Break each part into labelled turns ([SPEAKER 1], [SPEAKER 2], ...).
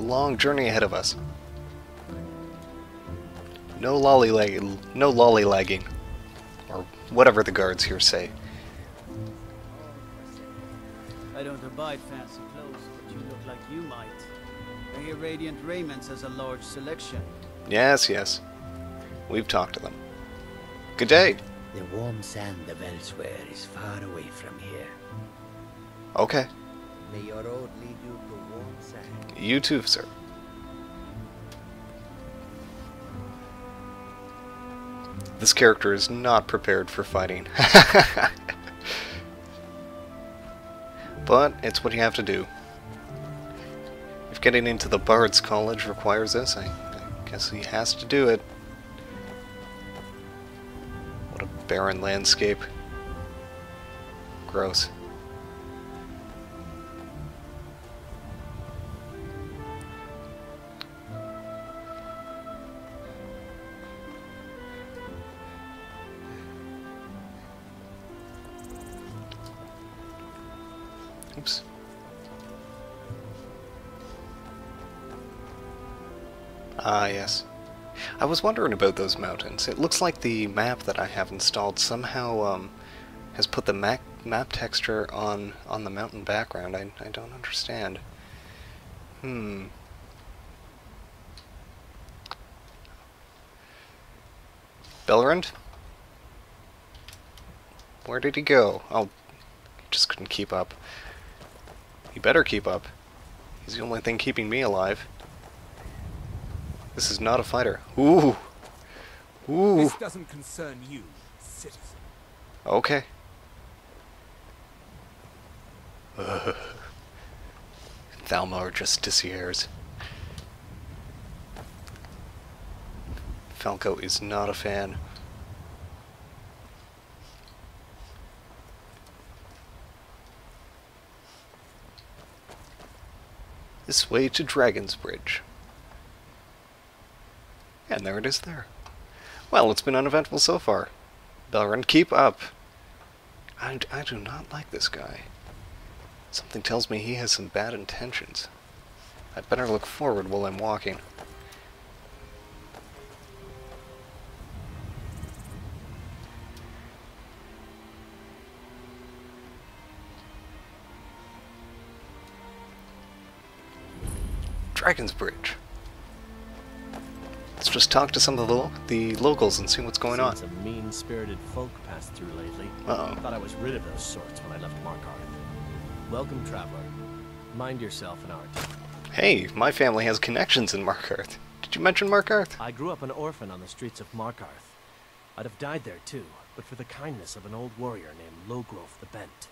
[SPEAKER 1] a long journey ahead of us. No lollylag, no lollylagging, or whatever the guards here say.
[SPEAKER 2] I don't abide fancy clothes, but you look like you might. I hear Radiant Raiments has a large selection.
[SPEAKER 1] Yes, yes. We've talked to them. Good day.
[SPEAKER 3] The warm sand of elsewhere is far away from here.
[SPEAKER 1] Okay.
[SPEAKER 3] May your road lead you to sand.
[SPEAKER 1] You too, sir. This character is not prepared for fighting. but it's what you have to do. If getting into the Bard's College requires this, I, I guess he has to do it. What a barren landscape. Gross. Ah, yes. I was wondering about those mountains. It looks like the map that I have installed somehow um, has put the map, map texture on, on the mountain background. I, I don't understand. Hmm. Belrand? Where did he go? Oh, he just couldn't keep up. He better keep up. He's the only thing keeping me alive. This is not a fighter. Ooh. Ooh.
[SPEAKER 4] This doesn't concern you, citizen.
[SPEAKER 1] Okay. Ugh. Thalmor Justiciars. Falco is not a fan. This way to Dragon's Bridge. And there it is there. Well, it's been uneventful so far. Belrand, keep up. I, I do not like this guy. Something tells me he has some bad intentions. I'd better look forward while I'm walking. Dragon's Bridge. Just talk to some of the, the locals and see what's going on.
[SPEAKER 5] Some mean-spirited folk pass through lately.
[SPEAKER 1] Uh-oh.
[SPEAKER 5] Thought I was rid of those sorts when I left Markarth. Welcome, traveler. Mind yourself and art.
[SPEAKER 1] Hey, my family has connections in Markarth. Did you mention Markarth?
[SPEAKER 5] I grew up an orphan on the streets of Markarth. I'd have died there too, but for the kindness of an old warrior named Logrove the Bent.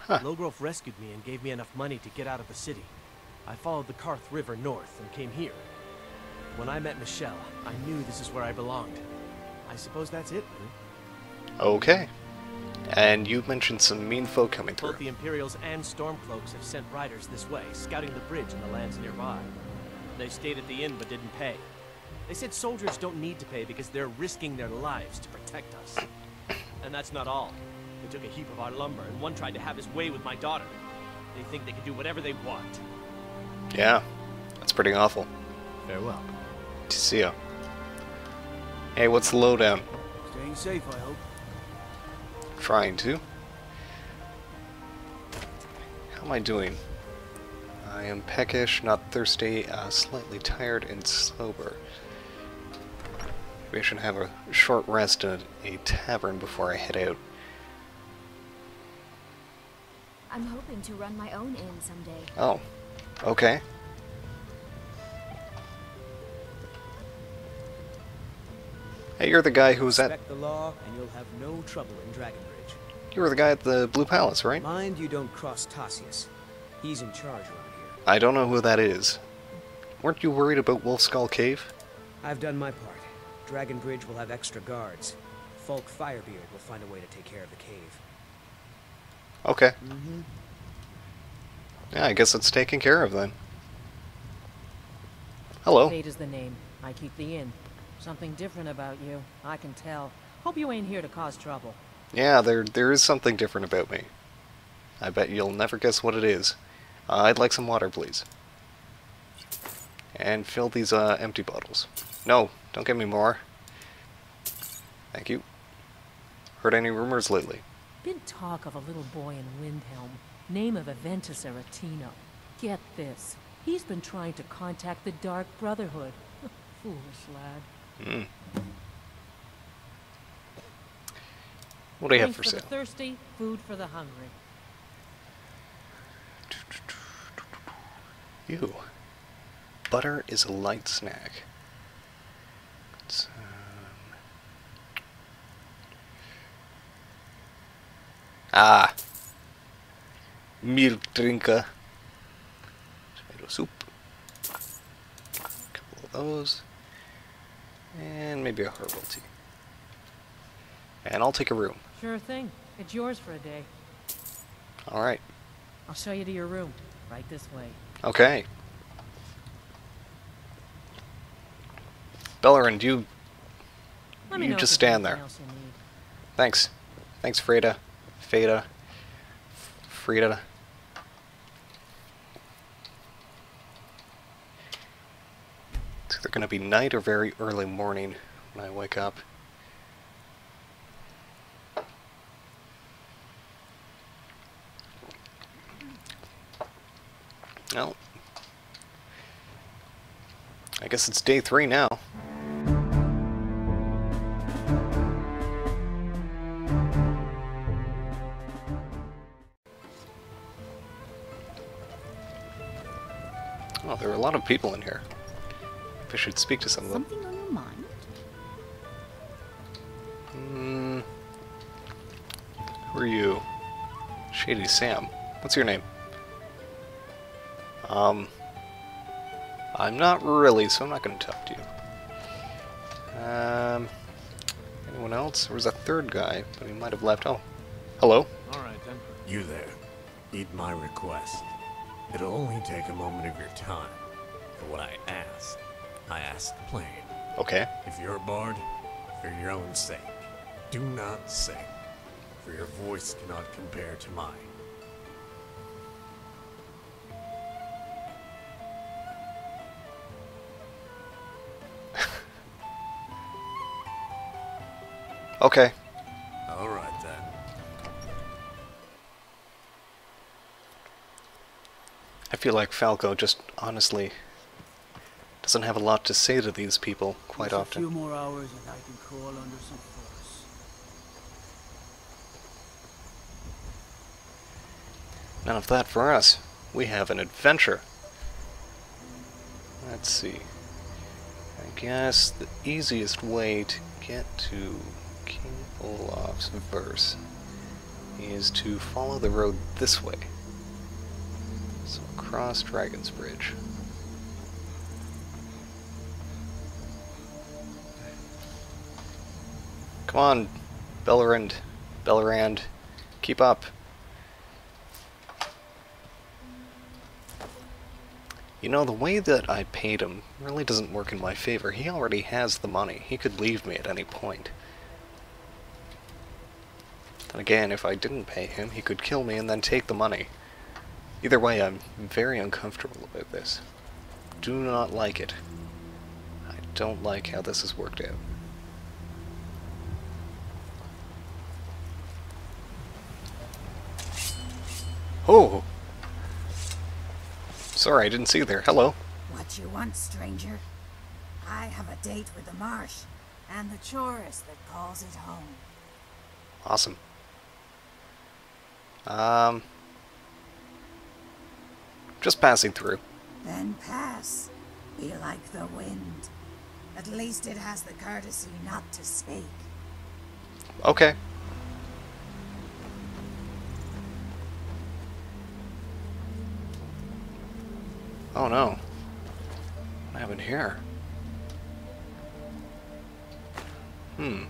[SPEAKER 1] Huh.
[SPEAKER 5] Logrove rescued me and gave me enough money to get out of the city. I followed the Karth River north and came here. When I met Michel, I knew this is where I belonged. I suppose that's it?
[SPEAKER 1] Okay. And you mentioned some mean folk coming through.
[SPEAKER 5] Both the Imperials and Stormcloaks have sent riders this way, scouting the bridge and the lands nearby. They stayed at the inn but didn't pay. They said soldiers don't need to pay because they're risking their lives to protect us. And that's not all. They took a heap of our lumber, and one tried to have his way with my daughter. They think they can do whatever they want.
[SPEAKER 1] Yeah, that's pretty awful.
[SPEAKER 5] Farewell.
[SPEAKER 1] To see ya. Hey, what's the lowdown?
[SPEAKER 2] Staying safe, I hope.
[SPEAKER 1] Trying to. How am I doing? I am peckish, not thirsty, uh, slightly tired, and sober. Maybe I should have a short rest at a tavern before I head out.
[SPEAKER 6] I'm hoping to run my own inn someday.
[SPEAKER 1] Oh, okay. Hey, you're the guy who was at.
[SPEAKER 7] Respect the law, and you'll have no trouble in Dragonbridge.
[SPEAKER 1] You were the guy at the Blue Palace, right?
[SPEAKER 7] Mind you don't cross Tassius. He's in charge around here.
[SPEAKER 1] I don't know who that is. Weren't you worried about Wolf Skull Cave?
[SPEAKER 7] I've done my part. Dragonbridge will have extra guards. Falk Firebeard will find a way to take care of the cave.
[SPEAKER 1] Okay.
[SPEAKER 7] Mm-hmm.
[SPEAKER 1] Yeah, I guess it's taken care of then. Hello.
[SPEAKER 8] Fate is the name. I keep the inn. Something different about you. I can tell. Hope you ain't here to cause trouble.
[SPEAKER 1] Yeah, there there is something different about me. I bet you'll never guess what it is. Uh, I'd like some water, please. And fill these uh, empty bottles. No, don't give me more. Thank you. Heard any rumors lately?
[SPEAKER 8] Been talk of a little boy in Windhelm. Name of Aventus Aretino. Get this. He's been trying to contact the Dark Brotherhood. Foolish lad.
[SPEAKER 1] Hmm. What do you have for
[SPEAKER 8] for
[SPEAKER 1] sale?
[SPEAKER 8] the thirsty, food for the hungry.
[SPEAKER 1] You. Butter is a light snack. It's, um, Ah. Milk drinker. Tomato soup. couple of those. And maybe a herbal tea. And I'll take a room.
[SPEAKER 8] Sure thing. It's yours for a day.
[SPEAKER 1] Alright.
[SPEAKER 8] I'll show you to your room. Right this way.
[SPEAKER 1] Okay. Belrand, you
[SPEAKER 8] Let
[SPEAKER 1] You just stand there.
[SPEAKER 8] else you need.
[SPEAKER 1] Thanks. Thanks, Freda. Fada. Frida. Either going to be night or very early morning when I wake up. Well, I guess it's day three now. Oh, there are a lot of people in here. I should speak to some of them.
[SPEAKER 6] Something on your mind?
[SPEAKER 1] Hmm. Who are you? Shady Sam. What's your name? Um. I'm not really, so I'm not going to talk to you. Um. Anyone else? There was a third guy, but he might have left. Oh. Hello.
[SPEAKER 5] All right, then.
[SPEAKER 9] You there. Eat my request. It'll only take a moment of your time. For what I ask, I ask plain.
[SPEAKER 1] Okay.
[SPEAKER 9] If you're bored, for your own sake, do not sing, for your voice cannot compare to mine.
[SPEAKER 1] Okay.
[SPEAKER 9] All right then.
[SPEAKER 1] I feel like Falco just honestly doesn't have a lot to say to these people quite often.
[SPEAKER 2] A few more hours and I can crawl under some force.
[SPEAKER 1] None of that for us. We have an adventure. Let's see. I guess the easiest way to get to King Olaf's verse is to follow the road this way. So across Dragon's Bridge. Come on, Belrand, Belrand, keep up. You know, the way that I paid him really doesn't work in my favor. He already has the money. He could leave me at any point. Then again, if I didn't pay him, he could kill me and then take the money. Either way, I'm very uncomfortable about this. Do not like it. I don't like how this has worked out. Oh! Sorry, I didn't see you there. Hello.
[SPEAKER 10] What you want, stranger? I have a date with the marsh and the chorus that calls it home.
[SPEAKER 1] Awesome. Um, just passing through.
[SPEAKER 10] Then pass. Be like the wind. At least it has the courtesy not to speak.
[SPEAKER 1] Okay. Oh no. What happened here? Hmm.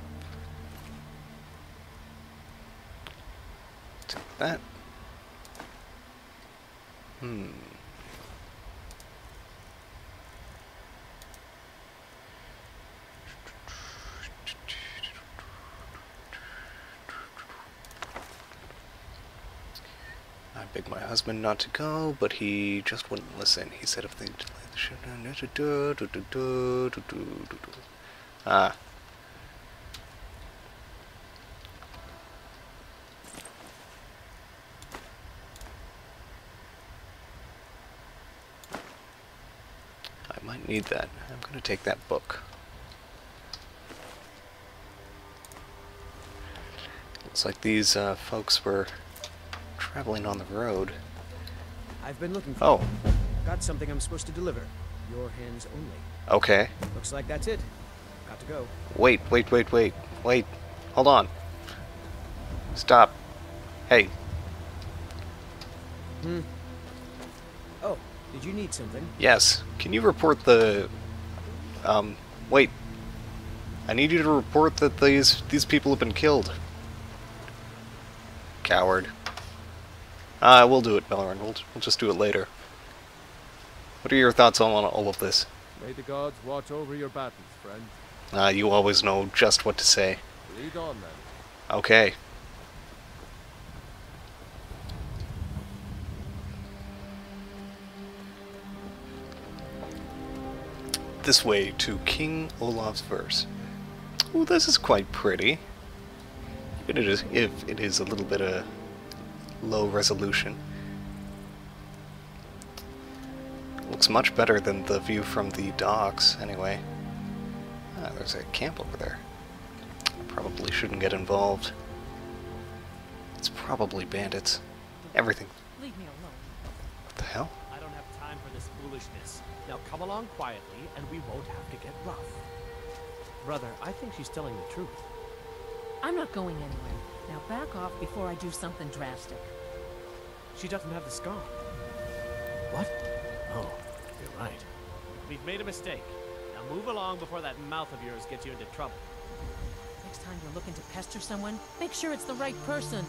[SPEAKER 1] Take that. Hmm. I Begged my husband not to go, but he just wouldn't listen. He said if they delay the ship... Ah. I might need that. I'm going to take that book. Looks like these uh, folks were traveling on the road.
[SPEAKER 7] I've been looking for
[SPEAKER 1] Oh,
[SPEAKER 7] you. Got something I'm supposed to deliver. Your hands only.
[SPEAKER 1] okay.
[SPEAKER 7] Looks like that's it. Got to go.
[SPEAKER 1] Wait, wait, wait, wait, wait. Hold on. Stop. Hey,
[SPEAKER 7] Hmm. Oh, did you need something?
[SPEAKER 1] yes. Can you report the... Um, wait. I need you to report that these these people have been killed. Coward. Ah, we'll do it, Belrand. We'll, we'll just do it later. What are your thoughts on all of this?
[SPEAKER 11] May the gods watch over your battles, friend.
[SPEAKER 1] Ah, you always know just what to say.
[SPEAKER 11] Lead on then.
[SPEAKER 1] Okay. This way to King Olaf's verse. Oh, this is quite pretty. If it is, if it is a little bit of low resolution. Looks much better than the view from the docks, anyway. Ah, there's a camp over there. Probably shouldn't get involved. It's probably bandits. Everything.
[SPEAKER 8] Leave me alone.
[SPEAKER 1] What the hell?
[SPEAKER 5] I don't have time for this foolishness. Now come along quietly, and we won't have to get rough. Brother, I think she's telling the truth.
[SPEAKER 8] I'm not going anywhere. Now back off before I do something drastic.
[SPEAKER 5] She doesn't have the scar. What? Oh, you're right. We've made a mistake. Now move along before that mouth of yours gets you into trouble.
[SPEAKER 8] Next time you're looking to pester someone, make sure it's the right person.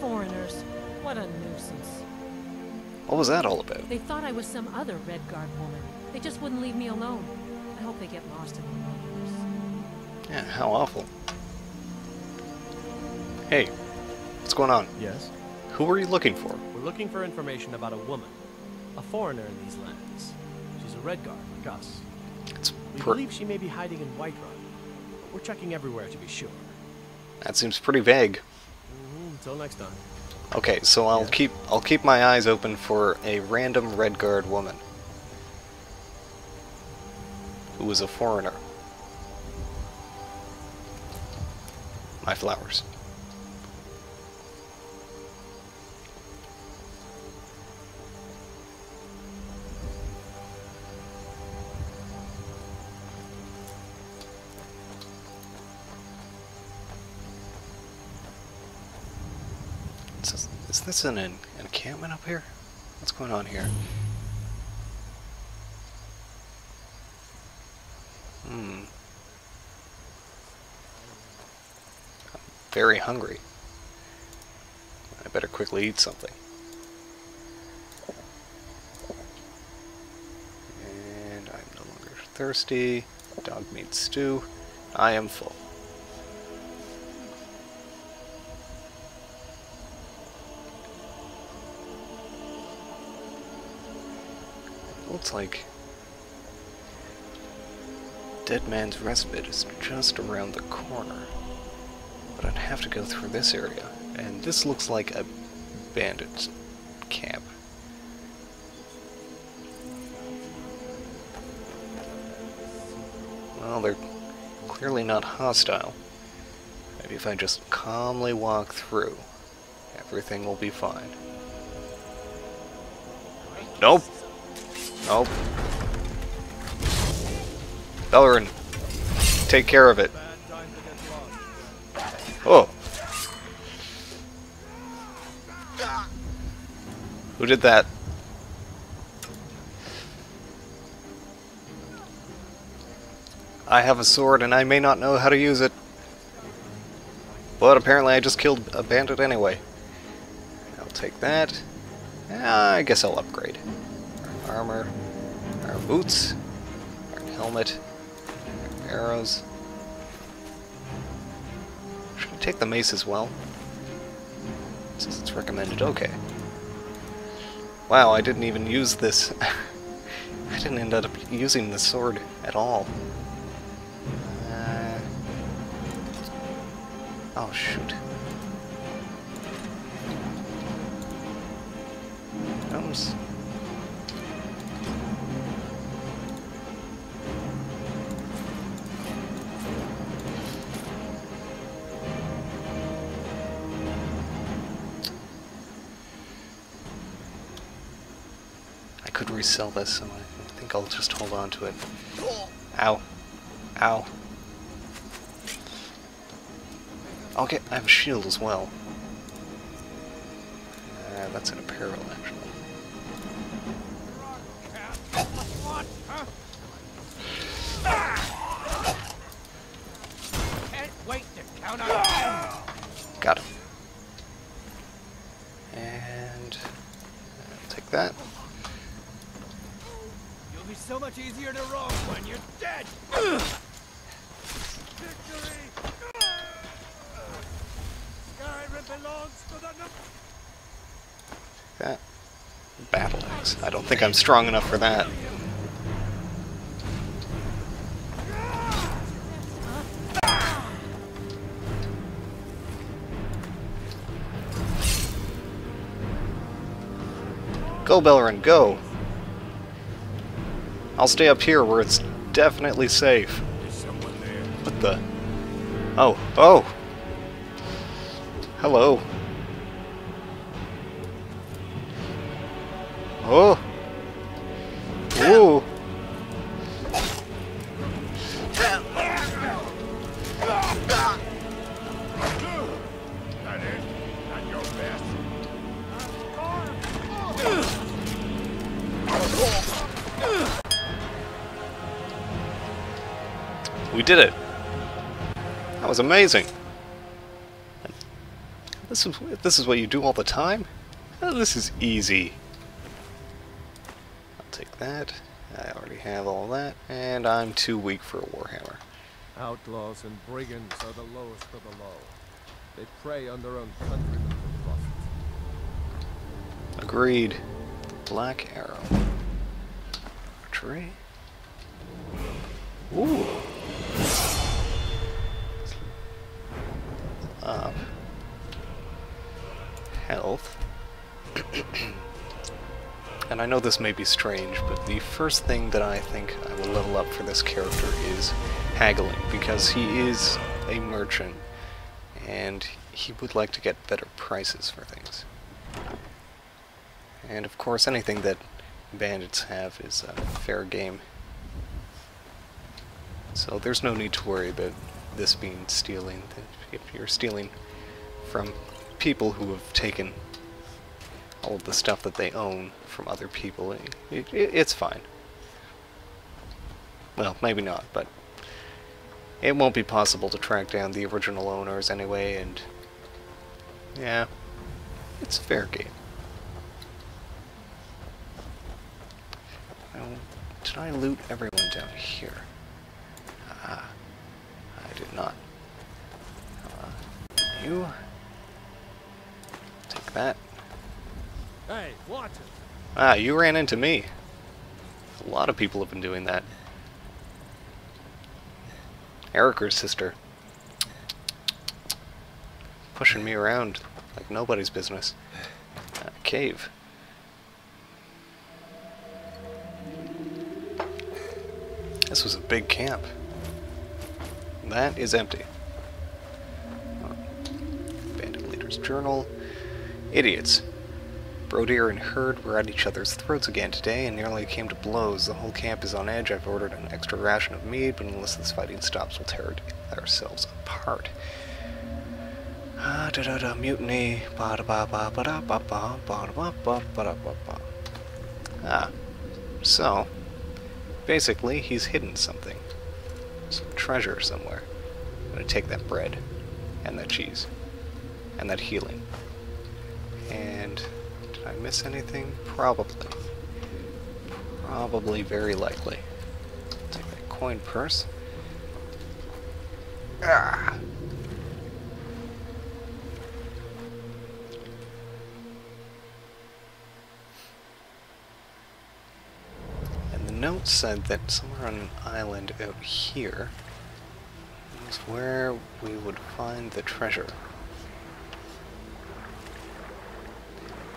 [SPEAKER 8] Foreigners. What a nuisance.
[SPEAKER 1] What was that all about?
[SPEAKER 8] They thought I was some other Redguard woman. They just wouldn't leave me alone. I hope they get lost in the wilderness.
[SPEAKER 1] Yeah, how awful. Hey, what's going on?
[SPEAKER 5] Yes?
[SPEAKER 1] Who are you looking for?
[SPEAKER 5] We're looking for information about a woman. A foreigner in these lands. She's a Redguard, like us.
[SPEAKER 1] It's
[SPEAKER 5] We believe she may be hiding in Whiterun. But we're checking everywhere to be sure.
[SPEAKER 1] that seems pretty vague.
[SPEAKER 5] hmm Until next time.
[SPEAKER 1] Okay, so I'll keep I'll keep my eyes open for a random Redguard woman who is a foreigner. My flowers. Is this, is this an, en- encampment up here? What's going on here? Hmm. Very hungry. I better quickly eat something. And I'm no longer thirsty. Dog meat stew. I am full. Looks like Dead Men's Respite is just around the corner. But I'd have to go through this area. And this looks like a bandit camp. Well, they're clearly not hostile. Maybe if I just calmly walk through, everything will be fine. Nope. Nope. Belrand, take care of it. Did that? I have a sword and I may not know how to use it. But apparently I just killed a bandit anyway. I'll take that. I guess I'll upgrade. Our armor, our boots, our helmet, our arrows. Should I take the mace as well? Since it's recommended. Okay. Wow, I didn't even use this. I didn't end up using the sword at all. Uh, oh, shoot. Comes. I resell this, so I think I'll just hold on to it. Ow. Ow. Okay, I have a shield as well. Uh, that's an apparel, actually. Got him. And I'll take that.
[SPEAKER 4] Much easier to roll when you're dead. Victory! Skyrim belongs to the
[SPEAKER 1] That. Battle axe. I don't think I'm strong enough for that. Go, Belrand, go! I'll stay up here where it's definitely safe. What the? Oh, oh! Hello. Oh! Ooh! Amazing! This is this is what you do all the time? Oh, this is easy. I'll take that. I already have all that, and I'm too weak for a warhammer.
[SPEAKER 11] Outlaws and brigands are the lowest of the low. They prey on their own countrymen for profit.
[SPEAKER 1] Agreed. Black arrow. Tree. Ooh. Health. and I know this may be strange, but the first thing that I think I will level up for this character is haggling, because he is a merchant, and he would like to get better prices for things. And of course, anything that bandits have is fair game. So there's no need to worry about this being stealing. If you're stealing from people who have taken all of the stuff that they own from other people, it, it, it's fine. Well, maybe not, but it won't be possible to track down the original owners anyway, and yeah, it's fair game. Did I loot everyone down here? Ah, I did not. Uh, you that.
[SPEAKER 11] Hey, watch it!
[SPEAKER 1] Ah, you ran into me. A lot of people have been doing that. Erica's sister. Pushing me around like nobody's business. Uh, cave. This was a big camp. That is empty. Bandit Leader's Journal. Idiots. Brodir and Herd were at each other's throats again today and nearly came to blows. The whole camp is on edge. I've ordered an extra ration of meat, but unless this fighting stops, we'll tear ourselves apart. Ah, da da da, mutiny. Ba da ba ba ba da ba ba ba da ba ba ba da ba ba. Ah, so basically, he's hidden something, some treasure somewhere. I'm gonna take that bread, and that cheese, and that healing, miss anything? Probably. Probably very likely. Take that coin purse. Ah. And the note said that somewhere on an island out here is where we would find the treasure.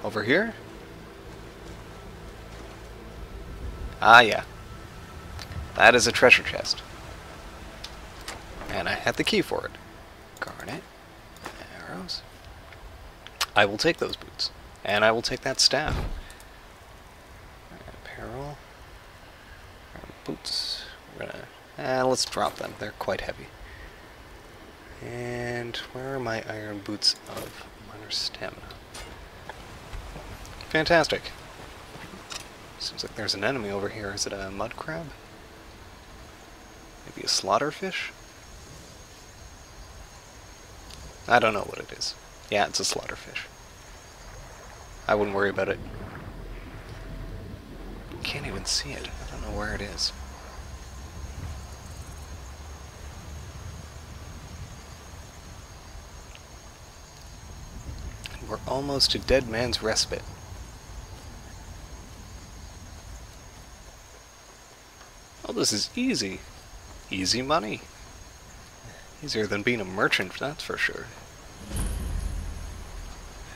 [SPEAKER 1] Over here? Ah, yeah. That is a treasure chest. And I have the key for it. Garnet. Arrows. I will take those boots. And I will take that staff. Apparel. Boots. We're gonna... Eh, let's drop them. They're quite heavy. And where are my iron boots of minor stamina? Fantastic. Seems like there's an enemy over here. Is it a mud crab? Maybe a slaughterfish? I don't know what it is. Yeah, it's a slaughterfish. I wouldn't worry about it. Can't even see it. I don't know where it is. We're almost to Dead Men's Respite. This is easy. Easy money. Easier than being a merchant, that's for sure.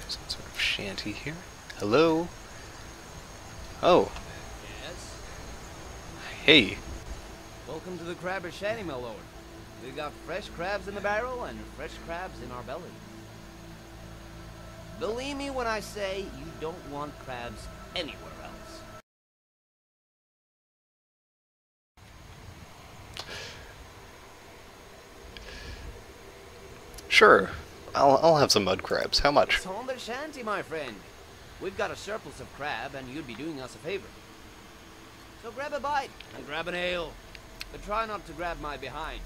[SPEAKER 1] Some sort of shanty here. Hello? Oh.
[SPEAKER 12] Yes?
[SPEAKER 1] Hey.
[SPEAKER 12] Welcome to the Crabber Shanty, my lord. We got fresh crabs in the barrel and fresh crabs in our belly. Believe me when I say you don't want crabs anywhere else.
[SPEAKER 1] Sure. I'll, I'll have some mud crabs. How much?
[SPEAKER 12] It's on the shanty, my friend. We've got a surplus of crab, and you'd be doing us a favor. So grab a bite and grab an ale. But try not to grab my behind.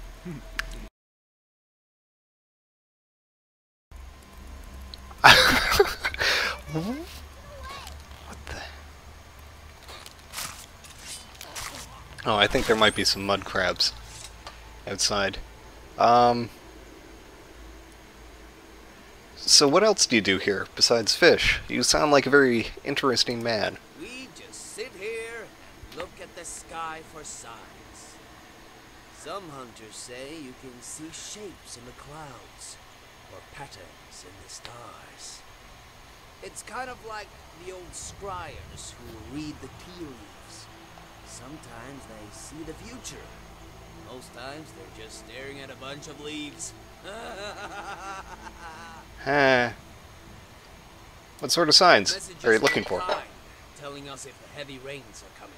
[SPEAKER 1] what the? Oh, I think there might be some mud crabs outside. Um. So what else do you do here besides fish? You sound like a very interesting man.
[SPEAKER 12] We just sit here look at the sky for signs. Some hunters say you can see shapes in the clouds or patterns in the stars. It's kind of like the old scryers who read the tea leaves. Sometimes they see the future. Most times they're just staring at a bunch of leaves.
[SPEAKER 1] Huh. What sort of signs are you looking for?
[SPEAKER 12] Telling us if the heavy rains are coming.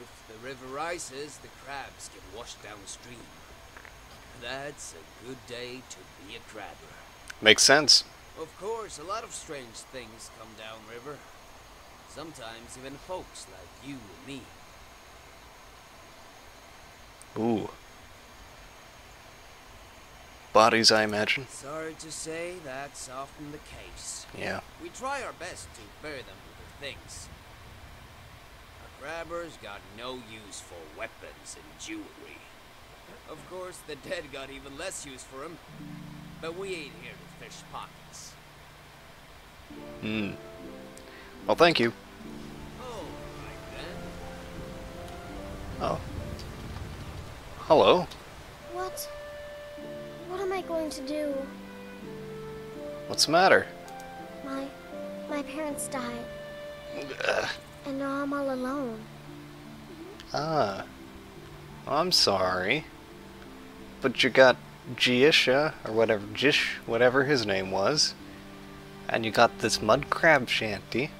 [SPEAKER 12] If the river rises, the crabs get washed downstream. That's a good day to be a crabber.
[SPEAKER 1] Makes sense.
[SPEAKER 12] Of course, a lot of strange things come downriver. Sometimes even folks like you and me.
[SPEAKER 1] Ooh. Bodies, I imagine.
[SPEAKER 12] Sorry to say, that's often the case.
[SPEAKER 1] Yeah.
[SPEAKER 12] We try our best to bury them with their things. A crabber's got no use for weapons and jewelry. Of course, the dead got even less use for them. But we ain't here to fish pockets.
[SPEAKER 1] Hmm. Well, thank you.
[SPEAKER 12] Oh, right then.
[SPEAKER 1] Oh. Hello.
[SPEAKER 13] What? What am I going to do?
[SPEAKER 1] What's the matter?
[SPEAKER 13] My my parents died,
[SPEAKER 1] Ugh.
[SPEAKER 13] and now I'm all alone.
[SPEAKER 1] Ah. I'm sorry. But you got Giisha, or whatever, Jish, whatever his name was. And you got this mud crab shanty.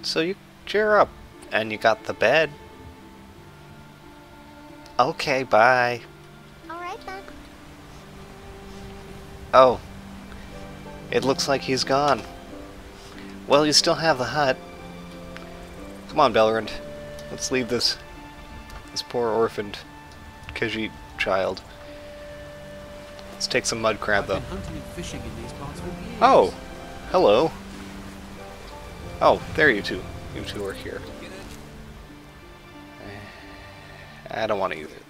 [SPEAKER 1] So you cheer up. And you got the bed. Okay, bye.
[SPEAKER 13] All right then.
[SPEAKER 1] Oh. It looks like he's gone. Well, you still have the hut. Come on, Belrand. Let's leave this this poor orphaned Khajiit child. Let's take some mud crab, though.
[SPEAKER 2] hunting and fishing in these parts for years.
[SPEAKER 1] Oh! Hello. Oh, there you two. You two are here. I don't want to use it.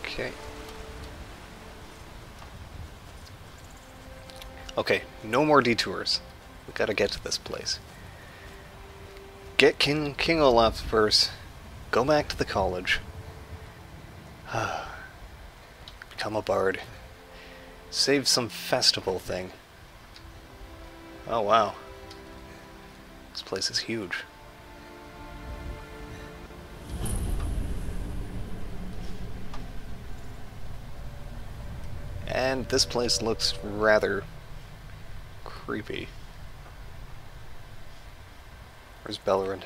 [SPEAKER 1] Okay. Okay, no more detours. We gotta get to this place. Get King King Olaf first. Go back to the college. Become a bard. Save some festival thing. Oh wow. This place is huge. And this place looks rather creepy. Where's Belrand?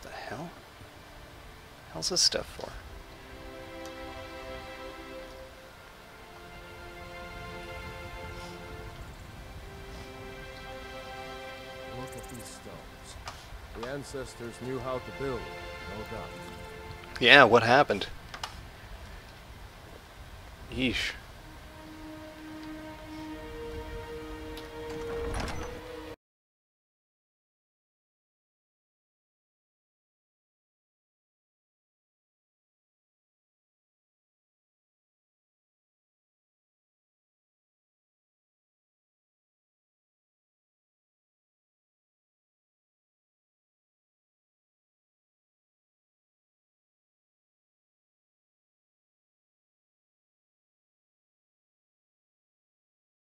[SPEAKER 1] The hell? How's this stuff for?
[SPEAKER 11] Look at these stones. The ancestors knew how to build, no doubt.
[SPEAKER 1] Yeah, what happened? Ixi.